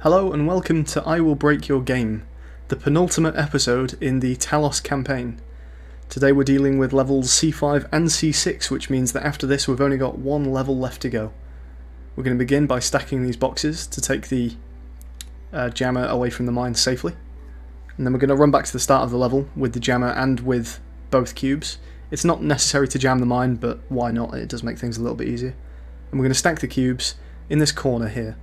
Hello and welcome to I Will Break Your Game, the penultimate episode in the Talos campaign. Today we're dealing with levels C5 and C6, which means that after this we've only got one level left to go. We're going to begin by stacking these boxes to take the uh, jammer away from the mine safely. And then we're going to run back to the start of the level with the jammer and with both cubes. It's not necessary to jam the mine, but why not? It does make things a little bit easier. And we're going to stack the cubes in this corner here.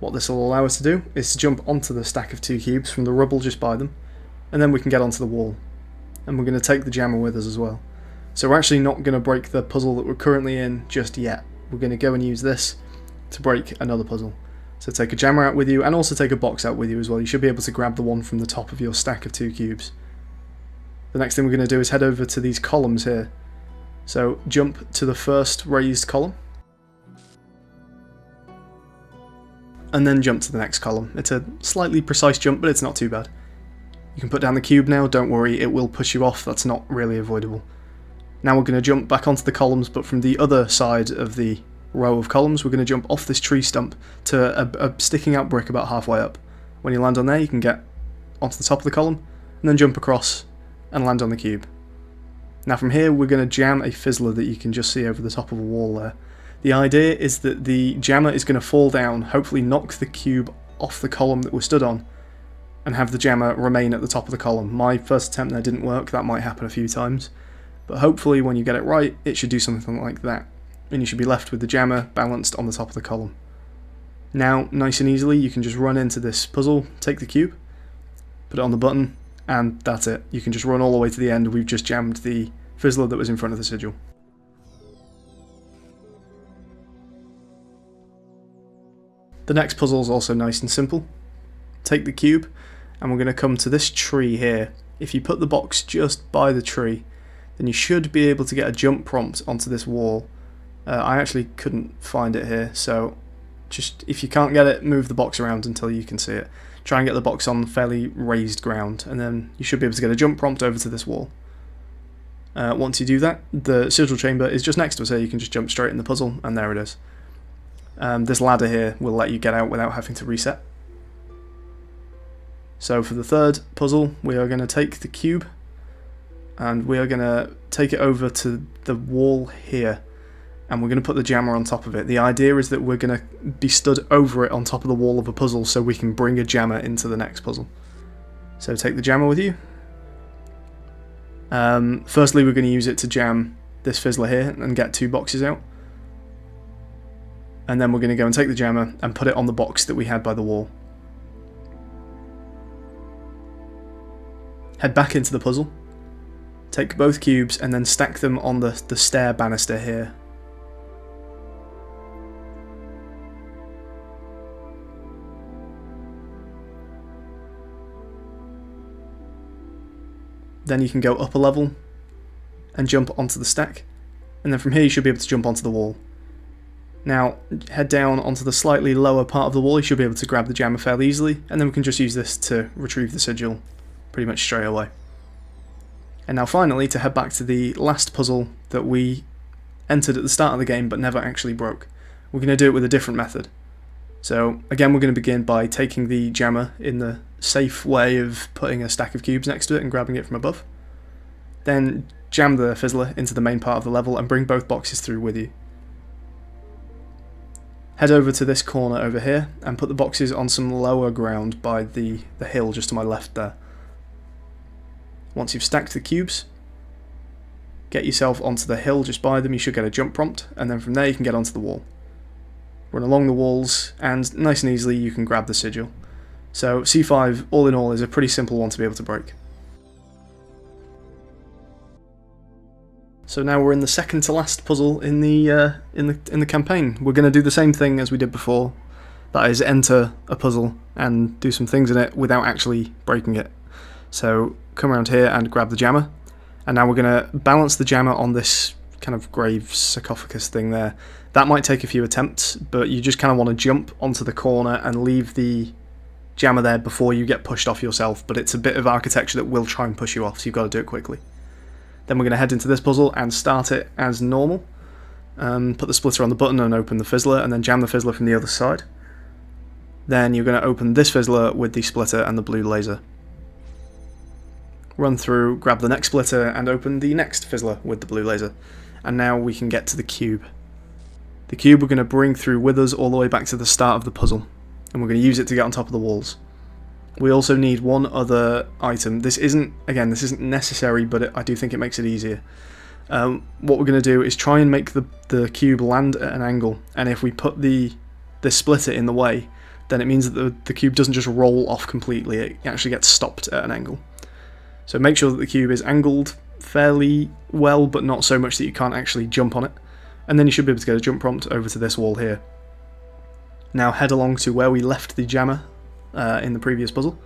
What this will allow us to do is to jump onto the stack of two cubes from the rubble just by them, and then we can get onto the wall. And we're going to take the jammer with us as well. So we're actually not going to break the puzzle that we're currently in just yet. We're going to go and use this to break another puzzle. So take a jammer out with you, and also take a box out with you as well. You should be able to grab the one from the top of your stack of two cubes. The next thing we're going to do is head over to these columns here. So jump to the first raised column, and then jump to the next column. It's a slightly precise jump, but it's not too bad. You can put down the cube now, don't worry, it will push you off, that's not really avoidable. Now we're going to jump back onto the columns, but from the other side of the row of columns, we're going to jump off this tree stump to a, a sticking out brick about halfway up. When you land on there, you can get onto the top of the column, and then jump across and land on the cube. Now from here, we're going to jam a fizzler that you can just see over the top of a wall there. The idea is that the jammer is going to fall down, hopefully knock the cube off the column that we're stood on, and have the jammer remain at the top of the column. My first attempt there didn't work, that might happen a few times, but hopefully when you get it right, it should do something like that, and you should be left with the jammer balanced on the top of the column. Now, nice and easily, you can just run into this puzzle, take the cube, put it on the button, and that's it. You can just run all the way to the end, we've just jammed the fizzler that was in front of the sigil. The next puzzle is also nice and simple. Take the cube, and we're going to come to this tree here. If you put the box just by the tree, then you should be able to get a jump prompt onto this wall. Uh, I actually couldn't find it here, so just if you can't get it, move the box around until you can see it. Try and get the box on fairly raised ground, and then you should be able to get a jump prompt over to this wall. Uh, once you do that, the sigil chamber is just next to us here, you can just jump straight in the puzzle, and there it is. Um, this ladder here will let you get out without having to reset. So for the third puzzle, we are going to take the cube and we are going to take it over to the wall here and we're going to put the jammer on top of it. The idea is that we're going to be stood over it on top of the wall of a puzzle so we can bring a jammer into the next puzzle. So take the jammer with you. Um, firstly, we're going to use it to jam this fizzler here and get two boxes out and then we're going to go and take the jammer and put it on the box that we had by the wall. Head back into the puzzle, take both cubes and then stack them on the, the stair banister here. Then you can go up a level and jump onto the stack, and then from here you should be able to jump onto the wall. Now, head down onto the slightly lower part of the wall, you should be able to grab the jammer fairly easily, and then we can just use this to retrieve the sigil pretty much straight away. And now finally, to head back to the last puzzle that we entered at the start of the game but never actually broke. We're going to do it with a different method. So again, we're going to begin by taking the jammer in the safe way of putting a stack of cubes next to it and grabbing it from above. Then jam the fizzler into the main part of the level and bring both boxes through with you. Head over to this corner over here and put the boxes on some lower ground by the, the hill just to my left there. Once you've stacked the cubes, get yourself onto the hill just by them, you should get a jump prompt, and then from there you can get onto the wall. Run along the walls, and nice and easily you can grab the sigil. So C5, all in all, is a pretty simple one to be able to break. So now we're in the second to last puzzle in the uh, in the in the campaign. We're going to do the same thing as we did before. That is, enter a puzzle and do some things in it without actually breaking it. So come around here and grab the jammer, and now we're going to balance the jammer on this kind of grave sarcophagus thing there. That might take a few attempts, but you just kind of want to jump onto the corner and leave the jammer there before you get pushed off yourself. But it's a bit of architecture that will try and push you off, so you've got to do it quickly. Then we're going to head into this puzzle and start it as normal. Um, put the splitter on the button and open the fizzler, and then jam the fizzler from the other side. Then you're going to open this fizzler with the splitter and the blue laser. Run through, grab the next splitter, and open the next fizzler with the blue laser. And now we can get to the cube. The cube we're going to bring through with us all the way back to the start of the puzzle, and we're going to use it to get on top of the walls. We also need one other item. This isn't, again, this isn't necessary, but it, I do think it makes it easier. Um, what we're going to do is try and make the, the cube land at an angle, and if we put the, the splitter in the way, then it means that the, the cube doesn't just roll off completely, it actually gets stopped at an angle. So make sure that the cube is angled fairly well, but not so much that you can't actually jump on it. And then you should be able to get a jump prompt over to this wall here. Now head along to where we left the jammer uh, in the previous puzzle.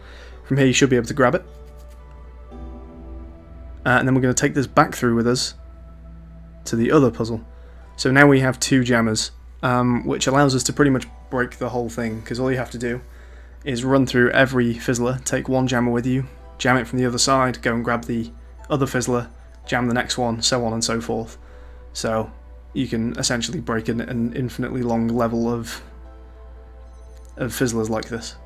From here you should be able to grab it. Uh, and then we're going to take this back through with us to the other puzzle. So now we have two jammers, um, which allows us to pretty much break the whole thing, because all you have to do is run through every fizzler, take one jammer with you, jam it from the other side, go and grab the other fizzler, jam the next one, so on and so forth. So you can essentially break an, an infinitely long level of of fizzlers like this.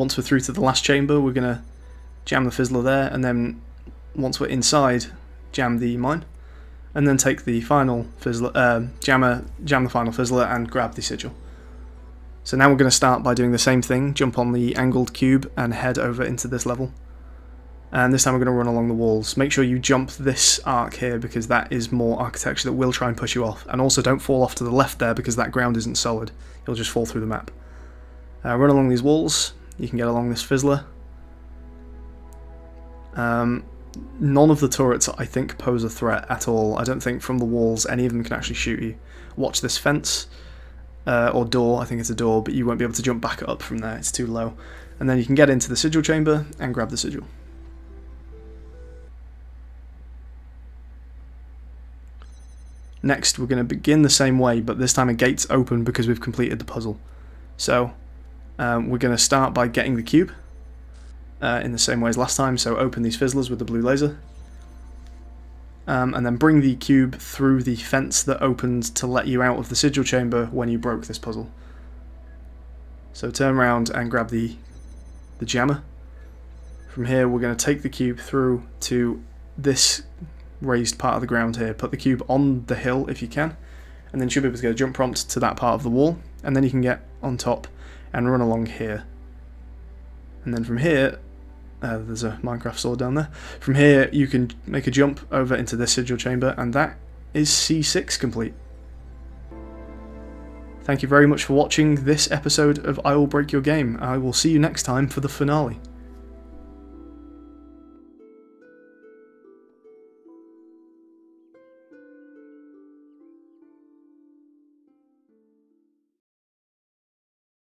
Once we're through to the last chamber, we're going to jam the fizzler there, and then once we're inside, jam the mine, and then take the final fizzler, uh, jammer, jam the final fizzler, and grab the sigil. So now we're going to start by doing the same thing, jump on the angled cube and head over into this level. And this time we're going to run along the walls. Make sure you jump this arc here because that is more architecture that will try and push you off. And also don't fall off to the left there because that ground isn't solid. You'll just fall through the map. Uh, run along these walls, you can get along this fizzler. Um, none of the turrets, I think, pose a threat at all. I don't think from the walls any of them can actually shoot you. Watch this fence, uh, or door, I think it's a door, but you won't be able to jump back up from there, it's too low. And then you can get into the sigil chamber and grab the sigil. Next, we're going to begin the same way, but this time a gate's open because we've completed the puzzle. So, um, we're going to start by getting the cube uh, in the same way as last time, so open these fizzlers with the blue laser. Um, and then bring the cube through the fence that opened to let you out of the sigil chamber when you broke this puzzle. So turn around and grab the, the jammer. From here we're going to take the cube through to this raised part of the ground here. Put the cube on the hill if you can, and then you should be able to get a jump prompt to that part of the wall, and then you can get on top and run along here. And then from here, uh, there's a Minecraft sword down there. From here, you can make a jump over into this sigil chamber, and that is C6 complete. Thank you very much for watching this episode of I Will Break Your Game. I will see you next time for the finale.